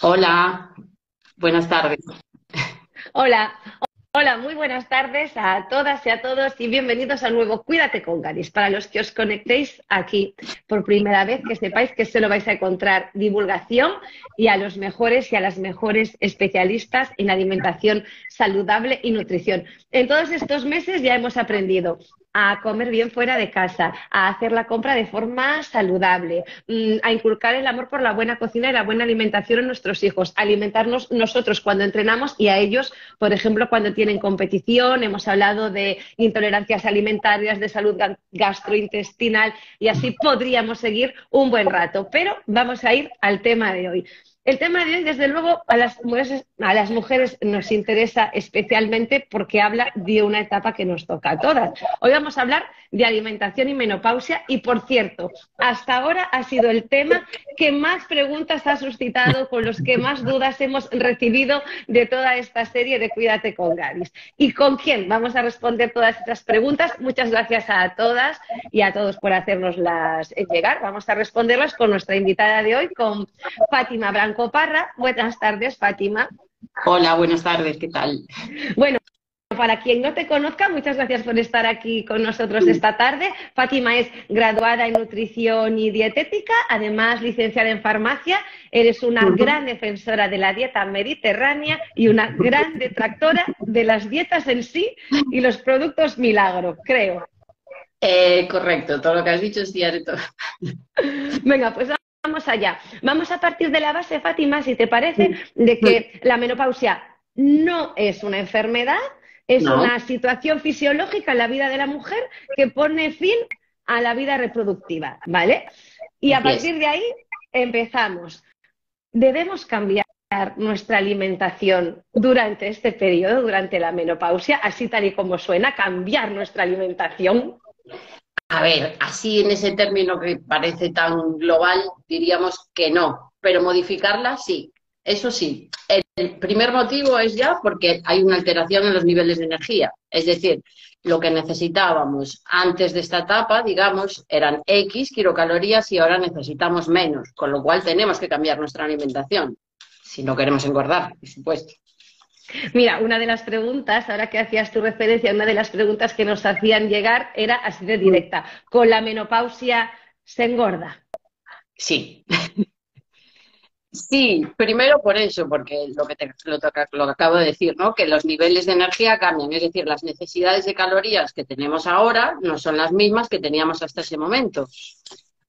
Hola, buenas tardes. Hola, Hola, muy buenas tardes a todas y a todos y bienvenidos al nuevo Cuídate con Garis. Para los que os conectéis aquí por primera vez, que sepáis que solo vais a encontrar divulgación y a los mejores y a las mejores especialistas en alimentación saludable y nutrición. En todos estos meses ya hemos aprendido a comer bien fuera de casa, a hacer la compra de forma saludable, mm, a inculcar el amor por la buena cocina y la buena alimentación en nuestros hijos, alimentarnos nosotros cuando entrenamos y a ellos, por ejemplo, cuando tienen competición. Hemos hablado de intolerancias alimentarias, de salud gastrointestinal y así podríamos seguir un buen rato. Pero vamos a ir al tema de hoy. El tema de hoy, desde luego, a las, mujeres, nos interesa especialmente porque habla de una etapa que nos toca a todas. Hoy vamos a hablar de alimentación y menopausia y, por cierto, hasta ahora ha sido el tema que más preguntas ha suscitado, con los que más dudas hemos recibido de toda esta serie de Cuídate con Garis. ¿Y con quién? Vamos a responder todas estas preguntas. Muchas gracias a todas y a todos por hacernoslas llegar. Vamos a responderlas con nuestra invitada de hoy, con Fátima Branco Parra. Buenas tardes, Fátima. Hola, buenas tardes, ¿qué tal? Bueno, para quien no te conozca, muchas gracias por estar aquí con nosotros esta tarde. Fátima es graduada en nutrición y dietética, además licenciada en farmacia. Eres una gran defensora de la dieta mediterránea y una gran detractora de las dietas en sí y los productos milagro, creo. Eh, correcto, todo lo que has dicho es cierto. Venga, pues vamos allá. Vamos a partir de la base, Fátima, si te parece, de que la menopausia no es una enfermedad, es una situación fisiológica en la vida de la mujer que pone fin a la vida reproductiva, ¿vale? Y a partir de ahí empezamos. Debemos cambiar nuestra alimentación durante este periodo, durante la menopausia, así tal y como suena, cambiar nuestra alimentación. A ver, así en ese término que parece tan global, diríamos que no, pero modificarla sí. Eso sí, el primer motivo es ya porque hay una alteración en los niveles de energía. Es decir, lo que necesitábamos antes de esta etapa, digamos, eran X kilocalorías y ahora necesitamos menos, con lo cual tenemos que cambiar nuestra alimentación, si no queremos engordar, por supuesto. Mira, una de las preguntas, ahora que hacías tu referencia, una de las preguntas que nos hacían llegar era así de directa. ¿Con la menopausia se engorda? Sí. Sí, primero por eso, porque lo que, lo, lo, acabo de decir, ¿no? Que los niveles de energía cambian, es decir, las necesidades de calorías que tenemos ahora no son las mismas que teníamos hasta ese momento.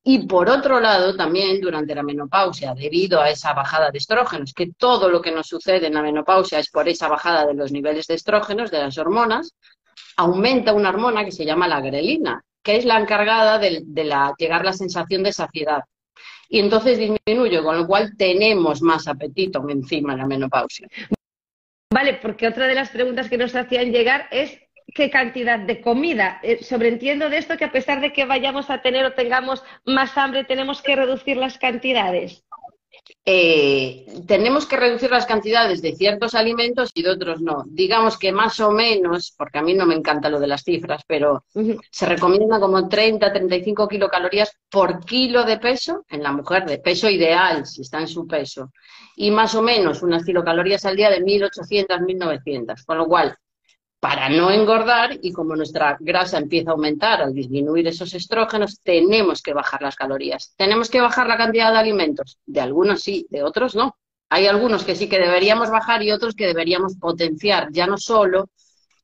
Y por otro lado, también durante la menopausia, debido a esa bajada de estrógenos, que todo lo que nos sucede en la menopausia es por esa bajada de los niveles de estrógenos, de las hormonas, aumenta una hormona que se llama la grelina, que es la encargada de, la, llegar la sensación de saciedad. Y entonces disminuye, con lo cual tenemos más apetito encima en la menopausia. Vale, porque otra de las preguntas que nos hacían llegar es qué cantidad de comida. Eh, sobreentiendo de esto que a pesar de que vayamos a tener o tengamos más hambre, tenemos que reducir las cantidades. Eh, tenemos que reducir las cantidades de ciertos alimentos y de otros no. Digamos que más o menos, porque a mí no me encanta lo de las cifras, pero se recomienda como 30, 35 kilocalorías por kilo de peso en la mujer, de peso ideal, si está en su peso. Y más o menos unas kilocalorías al día de 1800, 1900. Con lo cual, para no engordar y como nuestra grasa empieza a aumentar al disminuir esos estrógenos, tenemos que bajar las calorías. Tenemos que bajar la cantidad de alimentos. De algunos sí, de otros no. Hay algunos que sí que deberíamos bajar y otros que deberíamos potenciar, ya no solo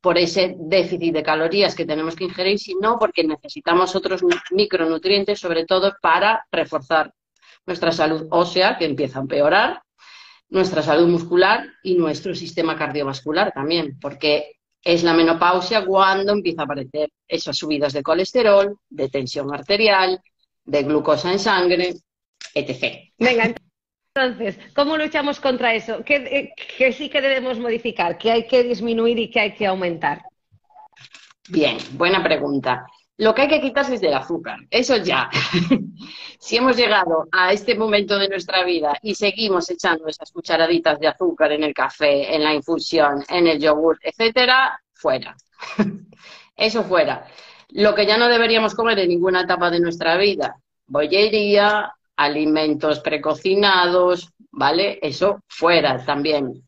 por ese déficit de calorías que tenemos que ingerir, sino porque necesitamos otros micronutrientes, sobre todo para reforzar nuestra salud ósea, que empieza a empeorar, nuestra salud muscular y nuestro sistema cardiovascular también, porque es la menopausia cuando empieza a aparecer esas subidas de colesterol, de tensión arterial, de glucosa en sangre, etc. Venga, entonces, ¿cómo luchamos contra eso? ¿Qué, eh, sí que debemos modificar? ¿Qué hay que disminuir y qué hay que aumentar? Bien, buena pregunta. Lo que hay que quitarse es del azúcar, eso ya. si hemos llegado a este momento de nuestra vida y seguimos echando esas cucharaditas de azúcar en el café, en la infusión, en el yogur, etcétera, fuera. eso fuera. Lo que ya no deberíamos comer en ninguna etapa de nuestra vida, bollería, alimentos precocinados, ¿vale? Eso fuera también.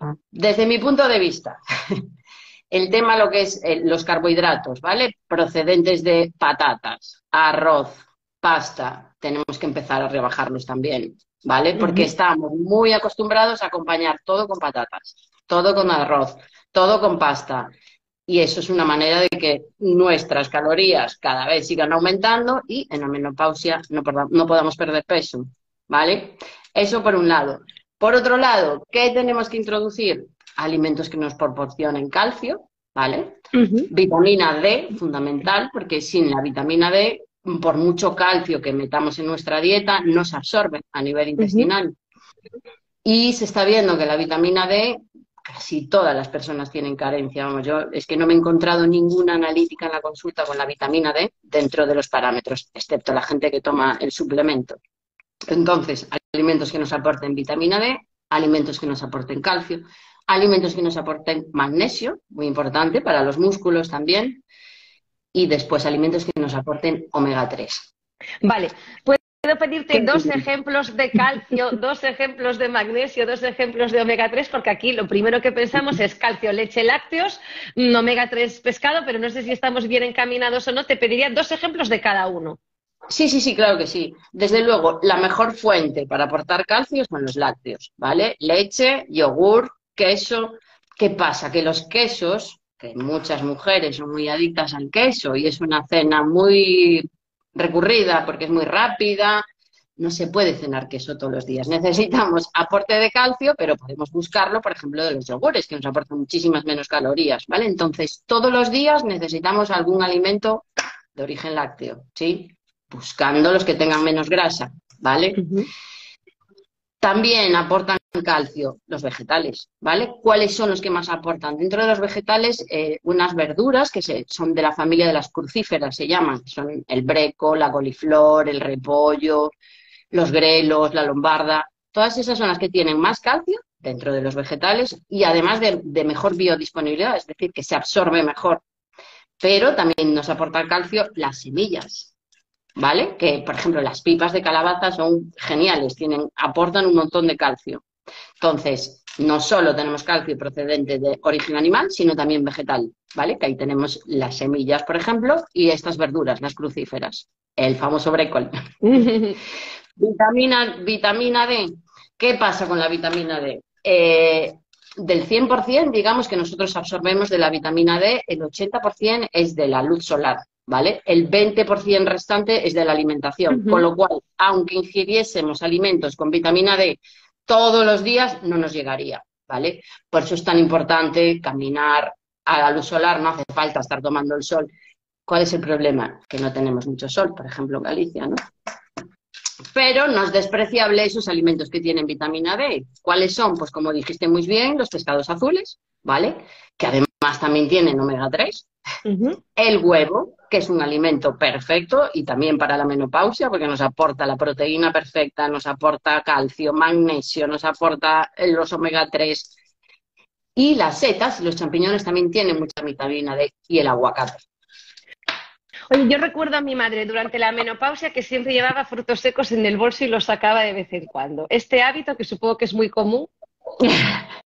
Ah. Desde mi punto de vista, el tema lo que es eh, los carbohidratos, ¿vale? Procedentes de patatas, arroz, pasta, tenemos que empezar a rebajarlos también, ¿vale? Porque estamos muy acostumbrados a acompañar todo con patatas, todo con arroz, todo con pasta. Y eso es una manera de que nuestras calorías cada vez sigan aumentando y en la menopausia no, no podamos perder peso, ¿vale? Eso por un lado. Por otro lado, ¿qué tenemos que introducir? Alimentos que nos proporcionen calcio, ¿vale? Vitamina D, fundamental, porque sin la vitamina D, por mucho calcio que metamos en nuestra dieta, no se absorbe a nivel intestinal. Y se está viendo que la vitamina D, casi todas las personas tienen carencia. Vamos, yo es que no me he encontrado ninguna analítica en la consulta con la vitamina D dentro de los parámetros, excepto la gente que toma el suplemento. Entonces, alimentos que nos aporten vitamina D, alimentos que nos aporten calcio, alimentos que nos aporten magnesio, muy importante para los músculos también, y después alimentos que nos aporten omega 3. Vale, puedo pedirte dos ejemplos de calcio, dos ejemplos de magnesio, dos ejemplos de omega 3, porque aquí lo primero que pensamos es calcio, leche, lácteos, mm, omega 3, pescado, pero no sé si estamos bien encaminados o no. Te pediría dos ejemplos de cada uno. Sí, sí, sí, claro que sí. Desde luego, la mejor fuente para aportar calcio son los lácteos, ¿vale? Leche, yogur, queso. ¿Qué pasa? Que los quesos, que muchas mujeres son muy adictas al queso y es una cena muy recurrida porque es muy rápida, no se puede cenar queso todos los días. Necesitamos aporte de calcio, pero podemos buscarlo, por ejemplo, de los yogures, que nos aportan muchísimas menos calorías, ¿vale? Entonces, todos los días necesitamos algún alimento de origen lácteo, ¿sí? Buscando los que tengan menos grasa, ¿vale? También aportan calcio los vegetales, ¿vale? ¿Cuáles son los que más aportan? Dentro de los vegetales, eh, unas verduras que son de la familia de las crucíferas, se llaman, son el breco, la coliflor, el repollo, los grelos, la lombarda. Todas esas son las que tienen más calcio dentro de los vegetales y además de, mejor biodisponibilidad, es decir, que se absorbe mejor. Pero también nos aporta calcio las semillas, ¿vale? Que, por ejemplo, las pipas de calabaza son geniales, tienen, aportan un montón de calcio. Entonces, no solo tenemos calcio procedente de origen animal, sino también vegetal, ¿vale? Que ahí tenemos las semillas, por ejemplo, y estas verduras, las crucíferas, el famoso brécol. vitamina, vitamina D. ¿Qué pasa con la vitamina D? Eh, del 100%, digamos que nosotros absorbemos de la vitamina D, el 80% es de la luz solar. ¿vale? El 20% restante es de la alimentación, con lo cual, aunque ingiriésemos alimentos con vitamina D todos los días, no nos llegaría, ¿vale? Por eso es tan importante caminar a la luz solar, no hace falta estar tomando el sol. ¿Cuál es el problema? Que no tenemos mucho sol, por ejemplo, en Galicia, ¿no? Pero no es despreciable esos alimentos que tienen vitamina D. ¿Cuáles son? Pues como dijiste muy bien, los pescados azules, ¿vale? Que además también tienen omega 3. El huevo, que es un alimento perfecto y también para la menopausia, porque nos aporta la proteína perfecta, nos aporta calcio, magnesio, nos aporta los omega 3. Y las setas, los champiñones también tienen mucha vitamina D y el aguacate. Oye, yo recuerdo a mi madre durante la menopausia que siempre llevaba frutos secos en el bolso y los sacaba de vez en cuando. Este hábito, que supongo que es muy común,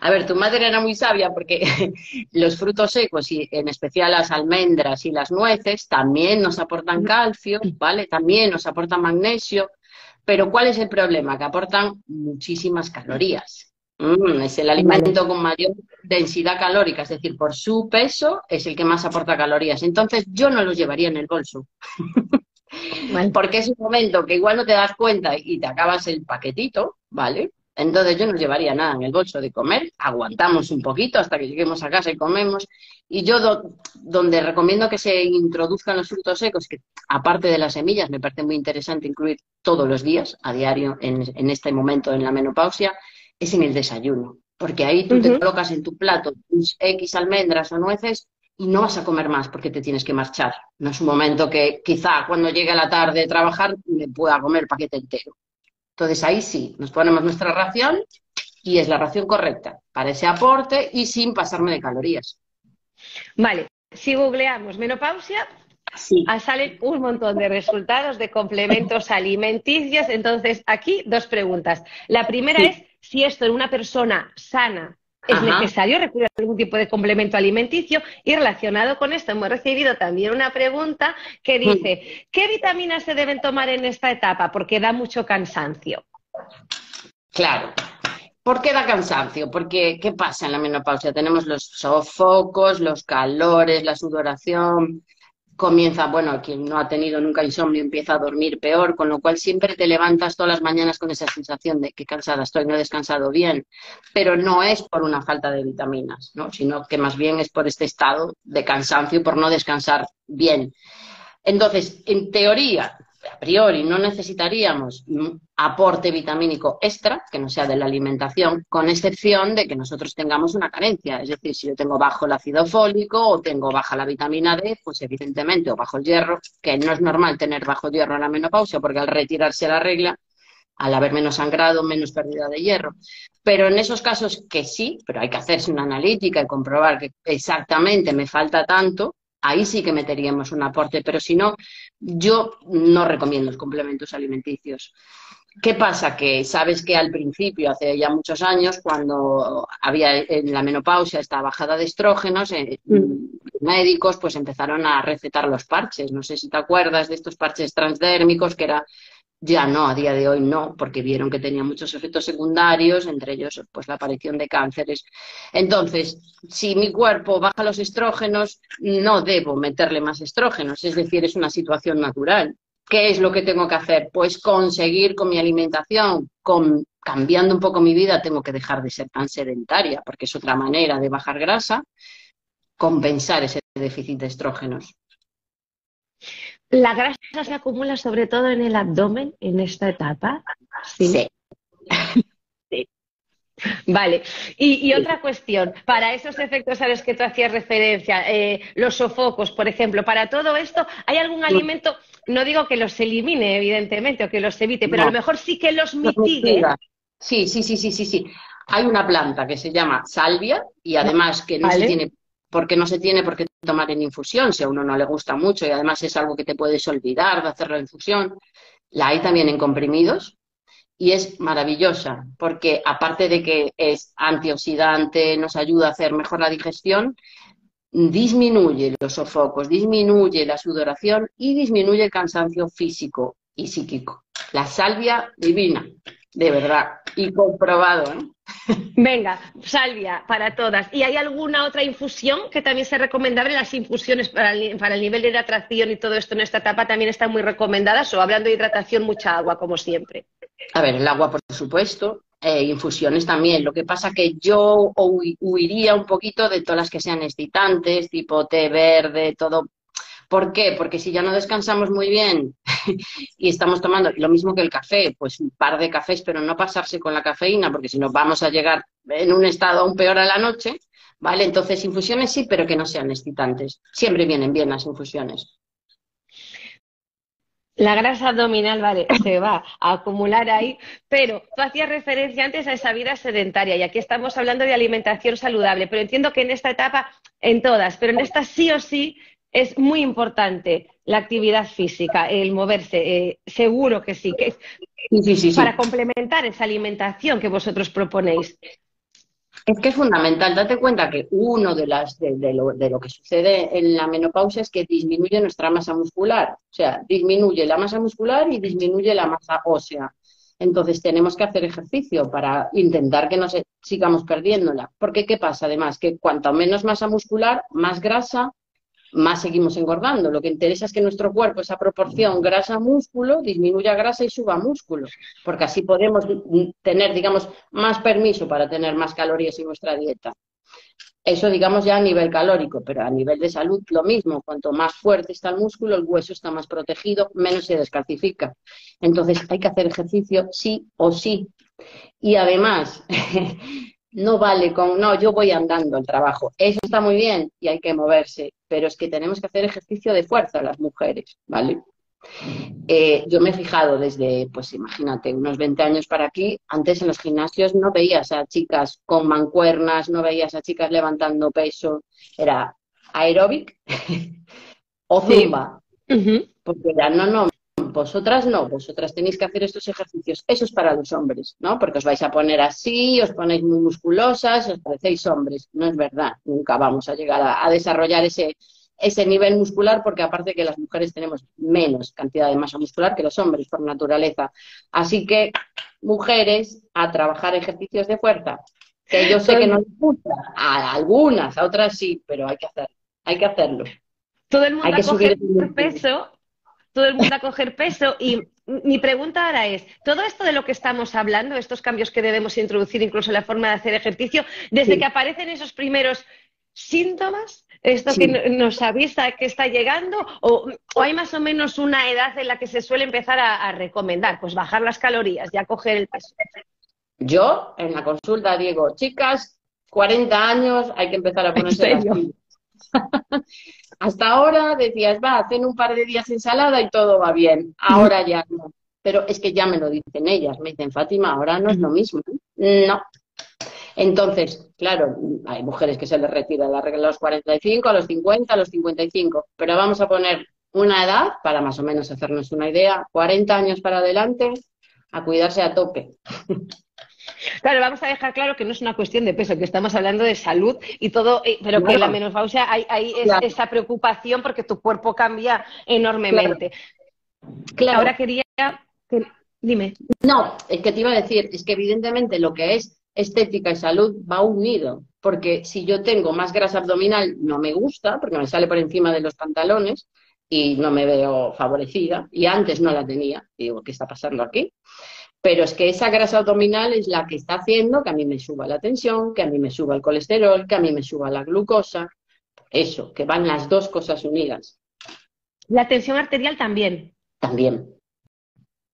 A ver, tu madre era muy sabia porque los frutos secos y en especial las almendras y las nueces también nos aportan calcio, ¿vale? También nos aportan magnesio, pero ¿cuál es el problema? Que aportan muchísimas calorías. Mm, es el alimento con mayor densidad calórica, es decir, por su peso es el que más aporta calorías. Entonces yo no los llevaría en el bolso. Porque es un momento que igual no te das cuenta y te acabas el paquetito, ¿vale? Entonces yo no llevaría nada en el bolso de comer, aguantamos un poquito hasta que lleguemos a casa y comemos. Y yo donde recomiendo que se introduzcan los frutos secos, que aparte de las semillas me parece muy interesante incluir todos los días, a diario, en, este momento en la menopausia, es en el desayuno. Porque ahí tú te colocas en tu plato X almendras o nueces y no vas a comer más porque te tienes que marchar. No es un momento que quizá cuando llegue la tarde de trabajar me pueda comer el paquete entero. Entonces ahí sí, nos ponemos nuestra ración y es la ración correcta para ese aporte y sin pasarme de calorías. Vale, si googleamos menopausia, sí. Ah, salen un montón de resultados de complementos alimenticios. Entonces, aquí dos preguntas. La primera es si esto en una persona sana es necesario recurrir a algún tipo de complemento alimenticio y relacionado con esto hemos recibido también una pregunta que dice, ¿qué vitaminas se deben tomar en esta etapa? Porque da mucho cansancio. Claro. ¿Por qué da cansancio? Porque, ¿qué pasa en la menopausia? Tenemos los sofocos, los calores, la sudoración, comienza, bueno, quien no ha tenido nunca insomnio empieza a dormir peor, con lo cual siempre te levantas todas las mañanas con esa sensación de que cansada estoy, no he descansado bien, pero no es por una falta de vitaminas, ¿no? sino que más bien es por este estado de cansancio, por no descansar bien. Entonces, en teoría, a priori no necesitaríamos un aporte vitamínico extra, que no sea de la alimentación, con excepción de que nosotros tengamos una carencia. Es decir, si yo tengo bajo el ácido fólico o tengo baja la vitamina D, pues evidentemente, o bajo el hierro, que no es normal tener bajo hierro en la menopausia, porque al retirarse la regla, al haber menos sangrado, menos pérdida de hierro. Pero en esos casos que sí, pero hay que hacerse una analítica y comprobar que exactamente me falta tanto, ahí sí que meteríamos un aporte, pero si no, yo no recomiendo los complementos alimenticios. ¿Qué pasa? Que sabes que al principio, hace ya muchos años, cuando había en la menopausia esta bajada de estrógenos, eh, mm. médicos pues empezaron a recetar los parches. No sé si te acuerdas de estos parches transdérmicos que era ya no, a día de hoy no, porque vieron que tenía muchos efectos secundarios, entre ellos pues la aparición de cánceres. Entonces, si mi cuerpo baja los estrógenos, no debo meterle más estrógenos, es decir, es una situación natural. ¿Qué es lo que tengo que hacer? Pues conseguir con mi alimentación, con, cambiando un poco mi vida, tengo que dejar de ser tan sedentaria, porque es otra manera de bajar grasa, compensar ese déficit de estrógenos. ¿La grasa se acumula sobre todo en el abdomen en esta etapa? Sí. sí. Vale. Y, otra cuestión, para esos efectos a los que tú hacías referencia, eh, los sofocos, por ejemplo, para todo esto, ¿hay algún alimento, no digo que los elimine, evidentemente, o que los evite, pero a lo mejor sí que los mitigue? Sí, sí, sí, sí, sí, sí. Hay una planta que se llama salvia y además que no se tiene porque no se tiene por qué tomar en infusión si a uno no le gusta mucho y además es algo que te puedes olvidar de hacer la infusión. La hay también en comprimidos y es maravillosa porque aparte de que es antioxidante, nos ayuda a hacer mejor la digestión, disminuye los sofocos, disminuye la sudoración y disminuye el cansancio físico y psíquico. La salvia divina, de verdad, y comprobado. ¿eh? Venga, salvia para todas. ¿Y hay alguna otra infusión que también sea recomendable? Las infusiones para el, nivel de hidratación y todo esto en esta etapa también están muy recomendadas. O hablando de hidratación, mucha agua, como siempre. A ver, el agua, por supuesto. Eh, infusiones también. Lo que pasa que yo huiría un poquito de todas las que sean excitantes, tipo té verde, todo ¿Por qué? Porque si ya no descansamos muy bien y estamos tomando lo mismo que el café, pues un par de cafés, pero no pasarse con la cafeína, porque si no vamos a llegar en un estado aún peor a la noche, ¿vale? Entonces infusiones sí, pero que no sean excitantes. Siempre vienen bien las infusiones. La grasa abdominal, vale, se va a acumular ahí, pero tú hacías referencia antes a esa vida sedentaria y aquí estamos hablando de alimentación saludable, pero entiendo que en esta etapa, en todas, pero en esta sí o sí es muy importante la actividad física, el moverse, eh, seguro que sí, que para complementar esa alimentación que vosotros proponéis. Es que es fundamental, date cuenta que uno de, las, de, lo, de, lo, que sucede en la menopausia es que disminuye nuestra masa muscular, o sea, disminuye la masa muscular y disminuye la masa ósea. Entonces tenemos que hacer ejercicio para intentar que no sigamos perdiéndola. Porque ¿qué pasa? Además, que cuanto menos masa muscular, más grasa, más seguimos engordando. Lo que interesa es que nuestro cuerpo, esa proporción grasa-músculo, disminuya grasa y suba músculo, porque así podemos tener, digamos, más permiso para tener más calorías en nuestra dieta. Eso, digamos, ya a nivel calórico, pero a nivel de salud lo mismo. Cuanto más fuerte está el músculo, el hueso está más protegido, menos se descalcifica. Entonces hay que hacer ejercicio sí o sí. Y además, no vale con, no, yo voy andando al trabajo. Eso está muy bien y hay que moverse, pero es que tenemos que hacer ejercicio de fuerza las mujeres, ¿vale? Eh, yo me he fijado desde, pues imagínate, unos 20 años para aquí, antes en los gimnasios no veías a chicas con mancuernas, no veías a chicas levantando peso, era aeróbic o zumba. Porque ya no, no, vosotras no, vosotras tenéis que hacer estos ejercicios. Eso es para los hombres, ¿no? Porque os vais a poner así, os ponéis muy musculosas, os parecéis hombres. No es verdad, nunca vamos a llegar a, desarrollar ese, ese nivel muscular porque aparte que las mujeres tenemos menos cantidad de masa muscular que los hombres por naturaleza. Así que, mujeres, a trabajar ejercicios de fuerza, que yo sé que no les gusta, a algunas, a otras sí, pero hay que hacerlo, hay que hacerlo. Todo el mundo a coger peso, todo el mundo a coger peso y mi pregunta ahora es, todo esto de lo que estamos hablando, estos cambios que debemos introducir, incluso en la forma de hacer ejercicio, desde que aparecen esos primeros síntomas, esto que nos avisa que está llegando, o, hay más o menos una edad en la que se suele empezar a, recomendar, pues bajar las calorías, ya coger el peso. Yo, en la consulta, digo, chicas, 40 años, hay que empezar a ponerse las Hasta ahora decías, va, hacen un par de días ensalada y todo va bien. Ahora ya no. Pero es que ya me lo dicen ellas, me dicen, Fátima, ahora no es lo mismo. No. Entonces, claro, hay mujeres que se les retira la regla a los 45, a los 50, a los 55, pero vamos a poner una edad para más o menos hacernos una idea, 40 años para adelante, a cuidarse a tope. Claro, vamos a dejar claro que no es una cuestión de peso, que estamos hablando de salud y todo, eh, pero que la menopausia hay, hay esa preocupación porque tu cuerpo cambia enormemente. Claro. Ahora quería Dime. No, es que te iba a decir, es que evidentemente lo que es estética y salud va unido, porque si yo tengo más grasa abdominal no me gusta, porque me sale por encima de los pantalones y no me veo favorecida, y antes no la tenía, digo, ¿qué está pasando aquí? Pero es que esa grasa abdominal es la que está haciendo que a mí me suba la tensión, que a mí me suba el colesterol, que a mí me suba la glucosa. Eso, que van las dos cosas unidas. La tensión arterial también. También.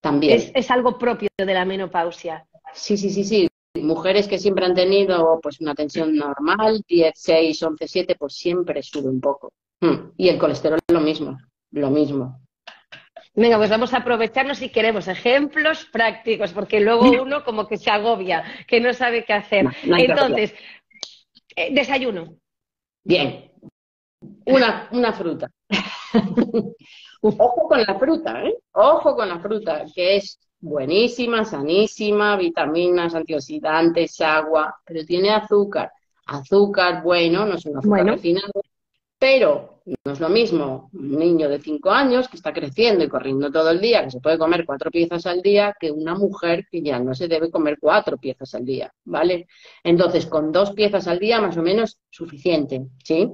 También. Es, algo propio de la menopausia. Sí, sí, sí, sí. Mujeres que siempre han tenido pues una tensión normal, 10, 6, 11, 7, pues siempre sube un poco. Hmm. Y el colesterol es lo mismo, lo mismo. Venga, pues vamos a aprovecharnos si queremos ejemplos prácticos, porque luego uno como que se agobia, que no sabe qué hacer. Entonces, eh, desayuno. Bien. Una, una fruta. Ojo con la fruta, ¿eh? Ojo con la fruta, que es buenísima, sanísima, vitaminas, antioxidantes, agua, pero tiene azúcar. Azúcar, bueno, no es un azúcar refinado, pero no es lo mismo un niño de 5 años que está creciendo y corriendo todo el día, que se puede comer cuatro piezas al día, que una mujer que ya no se debe comer cuatro piezas al día, ¿vale? Entonces, con dos piezas al día más o menos suficiente, ¿sí?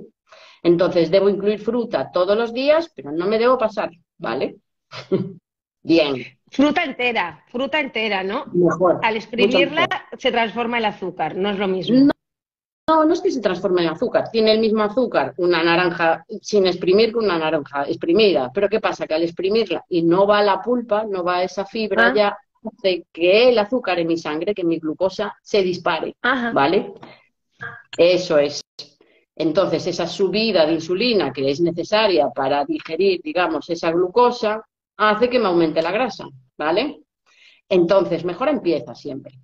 Entonces, debo incluir fruta todos los días, pero no me debo pasar, ¿vale? Bien. Fruta entera, fruta entera, ¿no? Mejor. Al exprimirla se transforma el azúcar, no es lo mismo. No, no es que se transforme en azúcar, tiene el mismo azúcar una naranja sin exprimir que una naranja exprimida. Pero ¿qué pasa? Que al exprimirla y no va la pulpa, no va esa fibra, ah. ya hace que el azúcar en mi sangre, que mi glucosa, se dispare. ¿Vale? Eso es. Entonces, esa subida de insulina que es necesaria para digerir, digamos, esa glucosa, hace que me aumente la grasa, ¿vale? Entonces, mejor empieza siempre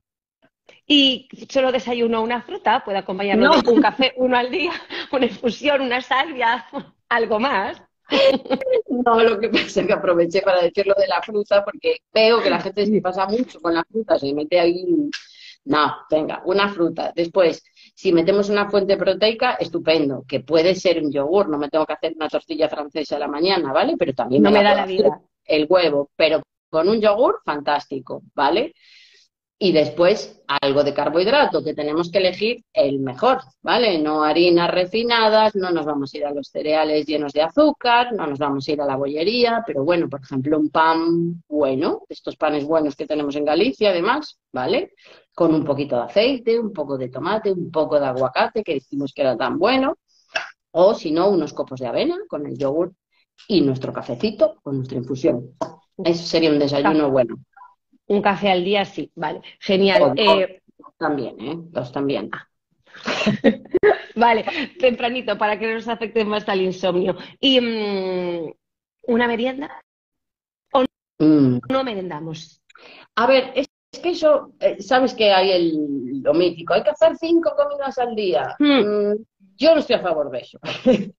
y solo desayuno una fruta, puede acompañarlo de un café uno al día, una infusión, una salvia, algo más. No, lo que pasa es que aproveché para decirlo de la fruta porque veo que la gente se pasa mucho con la fruta, se mete ahí. No, venga, una fruta. Después, si metemos una fuente proteica, estupendo, que puede ser un yogur, no me tengo que hacer una tortilla francesa a la mañana, ¿vale? Pero también no me, da la vida. El huevo, pero con un yogur, fantástico, ¿vale? Y después algo de carbohidrato, que tenemos que elegir el mejor, ¿vale? No harinas refinadas, no nos vamos a ir a los cereales llenos de azúcar, no nos vamos a ir a la bollería, pero bueno, por ejemplo, un pan bueno, estos panes buenos que tenemos en Galicia, además, ¿vale? Con un poquito de aceite, un poco de tomate, un poco de aguacate, que decimos que era tan bueno, o si no, unos copos de avena con el yogur y nuestro cafecito con nuestra infusión. Eso sería un desayuno bueno. Un café al día, sí, vale, genial. Eh, también, ¿eh? Dos también. Ah. vale, tempranito, para que no nos afecte más al insomnio. ¿Y mm, una merienda? ¿O mm. no merendamos? A ver, es, que eso, eh, sabes que hay el, lo mítico, hay que hacer cinco comidas al día. Mm, yo no estoy a favor de eso.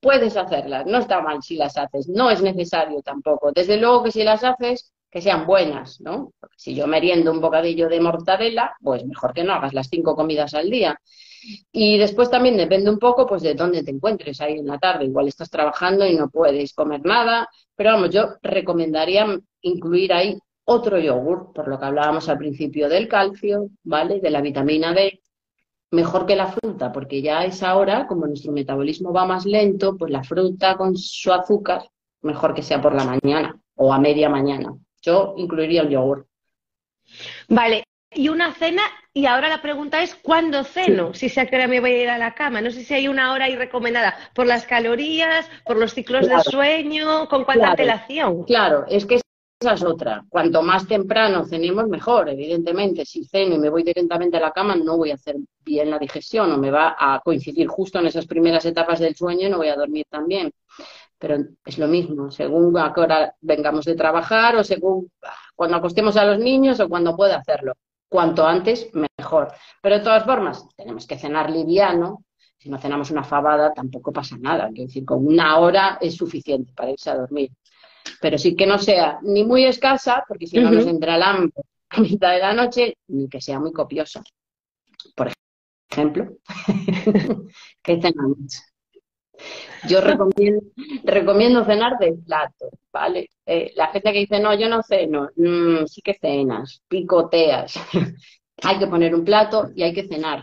puedes hacerlas, no está mal si las haces, no es necesario tampoco. Desde luego que si las haces, que sean buenas, ¿no? si yo meriendo un bocadillo de mortadela, pues mejor que no hagas las cinco comidas al día. Y después también depende un poco pues de dónde te encuentres ahí en la tarde. Igual estás trabajando y no puedes comer nada, pero vamos, yo recomendaría incluir ahí otro yogur, por lo que hablábamos al principio del calcio, ¿vale? De la vitamina D, mejor que la fruta, porque ya a esa hora, como nuestro metabolismo va más lento, pues la fruta con su azúcar, mejor que sea por la mañana o a media mañana. Yo incluiría el yogur. Vale, y una cena, y ahora la pregunta es, ¿cuándo ceno? Si sé a qué hora me voy a ir a la cama. No sé si hay una hora ahí recomendada, por las calorías, por los ciclos de sueño, con cuánta antelación. Claro, es que esa es otra. Cuanto más temprano cenemos, mejor, evidentemente. Si ceno y me voy directamente a la cama, no voy a hacer bien la digestión o me va a coincidir justo en esas primeras etapas del sueño y no voy a dormir tan bien. Pero es lo mismo, según a qué hora vengamos de trabajar o según cuando acostemos a los niños o cuando pueda hacerlo. Cuanto antes, mejor. Pero de todas formas, tenemos que cenar liviano. Si no cenamos una fabada, tampoco pasa nada. Es decir, con una hora es suficiente para irse a dormir pero sí que no sea ni muy escasa, porque si no nos entra el hambre a mitad de la noche, ni que sea muy copiosa. Por ejemplo, ¿qué cenamos? Yo recomiendo, recomiendo cenar de plato, ¿vale? Eh, la gente que dice, no, yo no ceno, mm, sí que cenas, picoteas. hay que poner un plato y hay que cenar.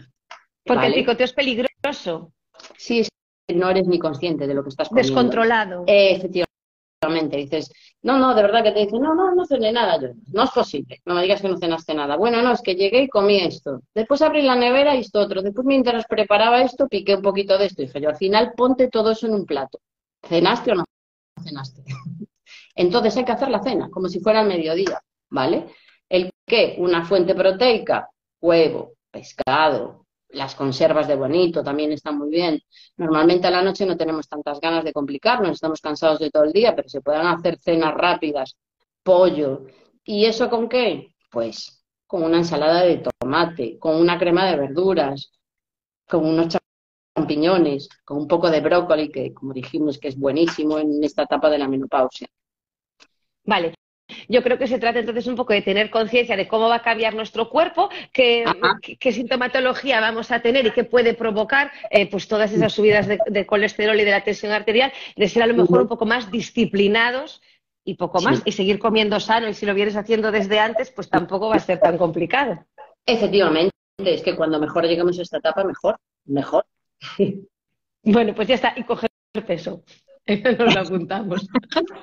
Porque el picoteo es peligroso. Sí, no eres ni consciente de lo que estás comiendo. Descontrolado. efectivamente dices, no, no, de verdad que te dicen, no, no, no cené nada. Yo, no es posible, no me digas que no cenaste nada. Bueno, no, es que llegué y comí esto. Después abrí la nevera y esto otro. Después mientras preparaba esto, piqué un poquito de esto. Y dije yo, al final ponte todo eso en un plato. ¿Cenaste o no cenaste? Entonces hay que hacer la cena, como si fuera el mediodía, ¿vale? El que una fuente proteica, huevo, pescado, las conservas de bonito también están muy bien. Normalmente a la noche no tenemos tantas ganas de complicarnos, estamos cansados de todo el día, pero se pueden hacer cenas rápidas, pollo. ¿Y eso con qué? Pues con una ensalada de tomate, con una crema de verduras, con unos champiñones, con un poco de brócoli, que como dijimos que es buenísimo en esta etapa de la menopausia. Vale, yo creo que se trata entonces un poco de tener conciencia de cómo va a cambiar nuestro cuerpo, qué, sintomatología vamos a tener y qué puede provocar eh, pues todas esas subidas de, colesterol y de la tensión arterial, de ser a lo mejor un poco más disciplinados y poco más, y seguir comiendo sano. Y si lo vienes haciendo desde antes, pues tampoco va a ser tan complicado. Efectivamente, es que cuando mejor lleguemos a esta etapa, mejor, mejor. Bueno, pues ya está, y coger peso. Nos lo apuntamos.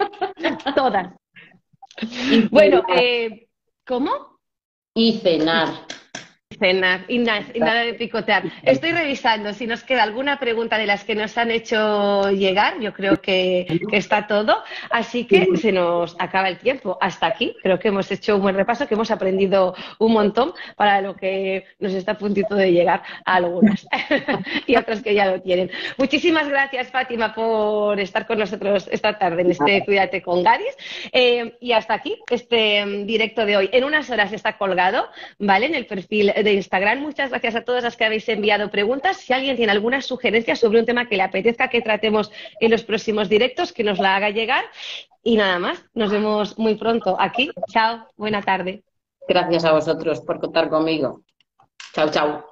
Todas. Bueno, eh, ¿cómo? Y cenar y, nada de picotear. Estoy revisando si nos queda alguna pregunta de las que nos han hecho llegar. Yo creo que, está todo. Así que se nos acaba el tiempo. Hasta aquí. Creo que hemos hecho un buen repaso, que hemos aprendido un montón para lo que nos está a puntito de llegar a algunas y otras que ya lo tienen. Muchísimas gracias, Fátima, por estar con nosotros esta tarde en este Cuídate con Gadis. Eh, y hasta aquí este mm, directo de hoy. En unas horas está colgado, ¿vale? En el perfil Instagram. Muchas gracias a todas las que habéis enviado preguntas. Si alguien tiene alguna sugerencia sobre un tema que le apetezca que tratemos en los próximos directos, que nos la haga llegar. Y nada más, nos vemos muy pronto aquí. Chao, buena tarde. Gracias a vosotros por contar conmigo. Chao, chao.